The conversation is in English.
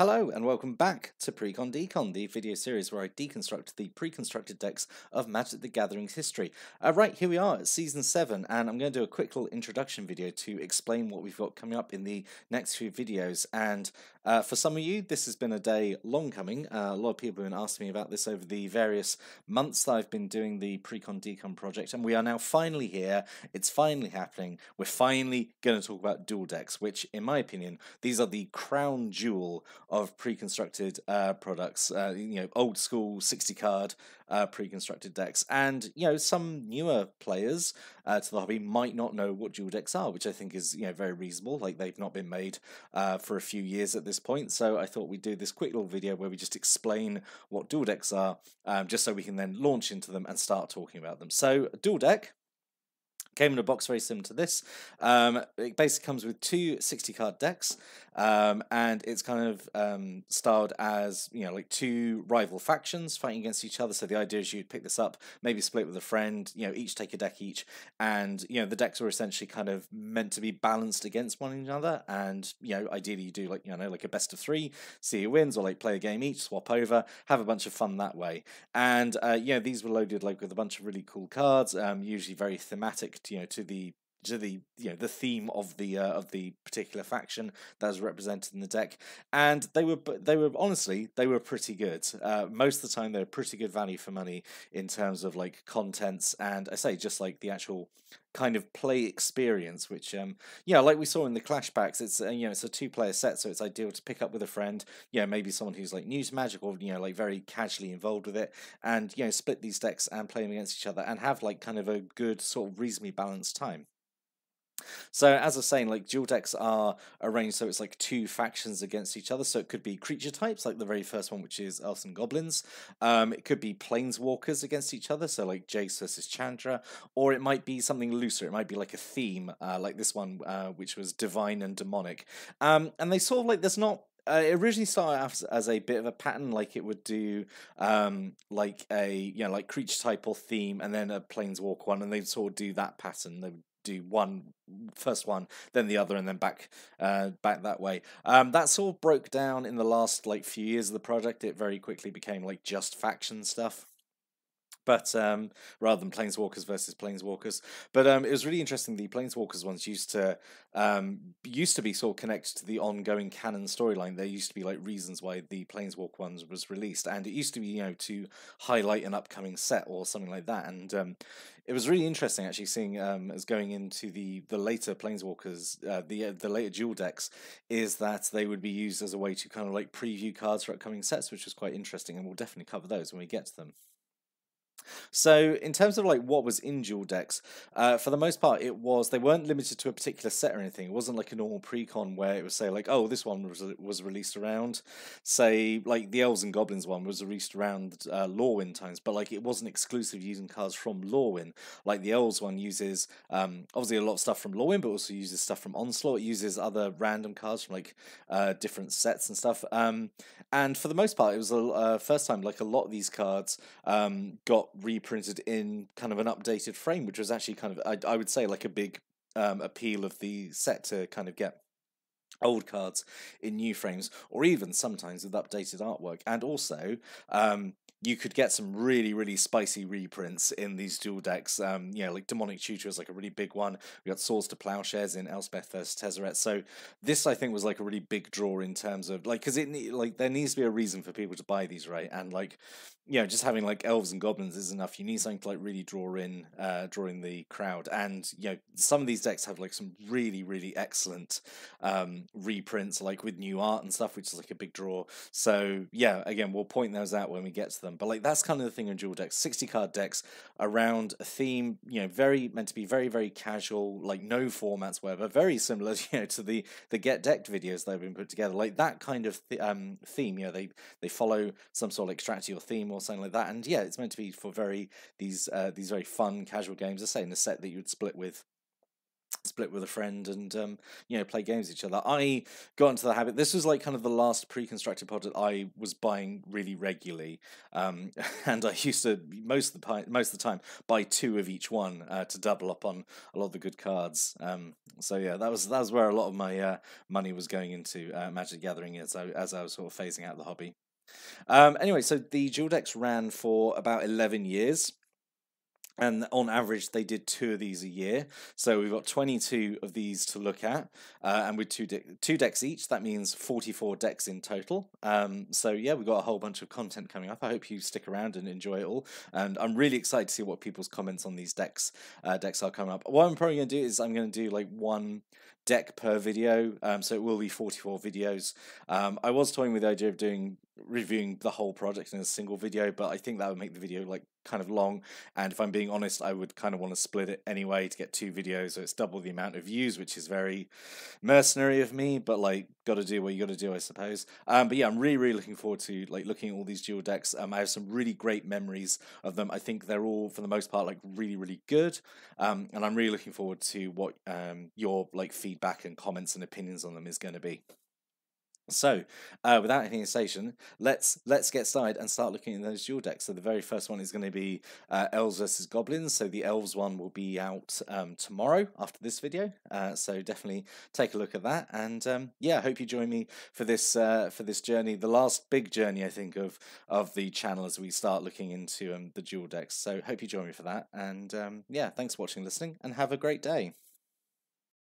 Hello and welcome back to Precon Decon, the video series where I deconstruct the pre-constructed decks of Magic the Gathering's history. Uh, right, here we are at Season 7 and I'm going to do a quick little introduction video to explain what we've got coming up in the next few videos and uh, for some of you this has been a day long coming. Uh, a lot of people have been asking me about this over the various months that I've been doing the Precon Decon project and we are now finally here, it's finally happening, we're finally going to talk about duel decks which in my opinion these are the crown jewel of pre-constructed uh, products, uh, you know, old school 60 card uh, pre-constructed decks. And, you know, some newer players uh, to the hobby might not know what duel decks are, which I think is, you know, very reasonable. Like they've not been made uh, for a few years at this point. So I thought we'd do this quick little video where we just explain what duel decks are, um, just so we can then launch into them and start talking about them. So duel deck Came in a box very similar to this. Um, it basically comes with two 60 card decks, um, and it's kind of um, styled as you know like two rival factions fighting against each other. So the idea is you'd pick this up, maybe split with a friend, you know, each take a deck each, and you know the decks are essentially kind of meant to be balanced against one another. And you know, ideally you do like you know like a best of three, see who wins, or like play a game each, swap over, have a bunch of fun that way. And uh, you know these were loaded like with a bunch of really cool cards, um, usually very thematic you know to the to the you know the theme of the uh, of the particular faction that was represented in the deck. And they were they were honestly they were pretty good. Uh, most of the time they were pretty good value for money in terms of like contents and i say just like the actual kind of play experience which um yeah like we saw in the clash packs it's uh, you know it's a two player set so it's ideal to pick up with a friend. You know maybe someone who's like new to magic or you know like very casually involved with it. And you know split these decks and play them against each other and have like kind of a good sort of reasonably balanced time so as I was saying, like duel decks are arranged so it's like two factions against each other. So it could be creature types, like the very first one, which is elves and goblins. Um, it could be planeswalkers against each other, so like Jace versus Chandra, or it might be something looser. It might be like a theme, uh, like this one, uh, which was divine and demonic. Um, and they sort of like there's not uh, it originally started as, as a bit of a pattern, like it would do, um, like a you know, like creature type or theme, and then a planeswalk one, and they'd sort of do that pattern. They would do one first one then the other and then back uh back that way. Um that sort of broke down in the last like few years of the project. It very quickly became like just faction stuff but um, rather than planeswalkers versus planeswalkers. But um, it was really interesting. The planeswalkers ones used to um, used to be sort of connected to the ongoing canon storyline. There used to be like reasons why the planeswalk ones was released, and it used to be you know to highlight an upcoming set or something like that. And um, it was really interesting actually seeing um, as going into the the later planeswalkers, uh, the uh, the later duel decks, is that they would be used as a way to kind of like preview cards for upcoming sets, which was quite interesting, and we'll definitely cover those when we get to them. So in terms of like what was in duel decks, uh, for the most part, it was they weren't limited to a particular set or anything. It wasn't like a normal precon where it would say like, oh, this one was was released around, say like the Elves and Goblins one was released around uh, Lorwyn times, but like it wasn't exclusive using cards from Lorwyn. Like the Elves one uses um, obviously a lot of stuff from Lorwyn, but also uses stuff from Onslaught. It uses other random cards from like uh, different sets and stuff. Um, and for the most part, it was a uh, first time like a lot of these cards um, got reprinted in kind of an updated frame, which was actually kind of I, I would say like a big um, appeal of the set to kind of get old cards in new frames or even sometimes with updated artwork. And also um, you could get some really really spicy reprints in these duel decks. Um you know like demonic tutor is like a really big one. We got swords to plowshares in elspeth versus tezzeret. So this i think was like a really big draw in terms of like because it like there needs to be a reason for people to buy these right? And like you know just having like elves and goblins is enough. You need something to like really draw in uh the crowd. And you know some of these decks have like some really really excellent um reprints like with new art and stuff which is like a big draw. So yeah again we'll point those out when we get to them them. But like that's kind of the thing in duel decks, sixty card decks around a theme. You know, very meant to be very very casual, like no formats, whatever. Very similar, you know, to the the get decked videos that have been put together. Like that kind of th- um theme. You know, they they follow some sort of extract or theme or something like that. And yeah, it's meant to be for very these uh these very fun casual games. I say in a set that you would split with split with a friend and um, you know play games with each other. I got into the habit. This was like kind of the last pre-constructed product I was buying really regularly, um, and I used to most of the most of the time buy two of each one uh, to double up on a lot of the good cards. Um, so yeah, that was that was where a lot of my uh, money was going into uh, Magic Gathering as I as I was sort of phasing out the hobby. Um, anyway, so the duel decks ran for about eleven years and on average they did two of these a year. So we've got 22 of these to look at uh, and with two de- two decks each that means 44 decks in total. Um, so yeah we've got a whole bunch of content coming up. I hope you stick around and enjoy it all. And i'm really excited to see what people's comments on these decks uh, decks are coming up. What i'm probably going to do is i'm going to do like one deck per video, um, so it will be 44 videos. Um, I was toying with the idea of doing reviewing the whole project in a single video, but I think that would make the video like kind of long. And if I'm being honest, I would kind of want to split it anyway to get two videos, so it's double the amount of views, which is very mercenary of me, but like got to do what you got to do, I suppose. Um, but yeah, I'm really really looking forward to like looking at all these duel decks. Um, I have some really great memories of them. I think they're all for the most part like really really good. Um, and I'm really looking forward to what um your like feedback feedback and comments and opinions on them is going to be. So, uh, without any hesitation, let's let's get started and start looking at those duel decks. So the very first one is going to be uh, elves versus goblins. So the elves one will be out um, tomorrow after this video. Uh, so definitely take a look at that. And um, yeah, I hope you join me for this uh, for this journey, the last big journey I think of of the channel as we start looking into um, the duel decks. So hope you join me for that. And um, yeah, thanks for watching, listening, and have a great day.